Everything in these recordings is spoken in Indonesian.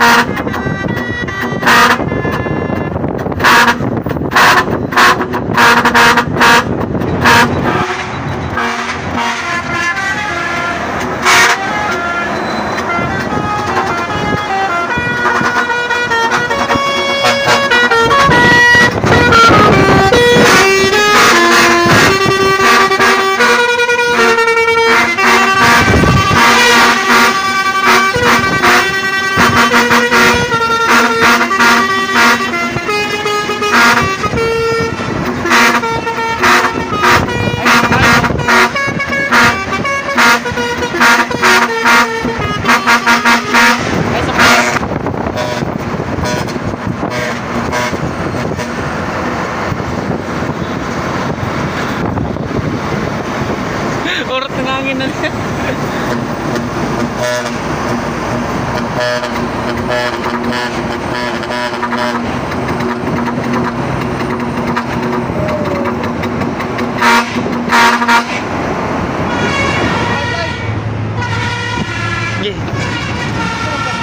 Ha dinginannya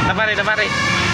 Dabari, dabari.